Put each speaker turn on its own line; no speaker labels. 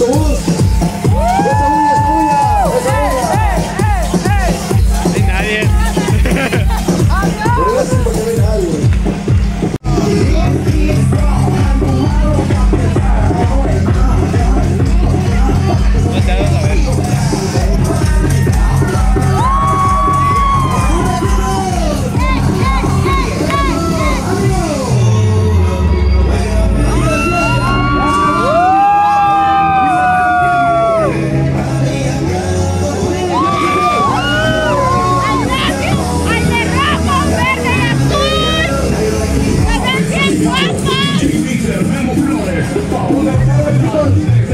todos. Lord.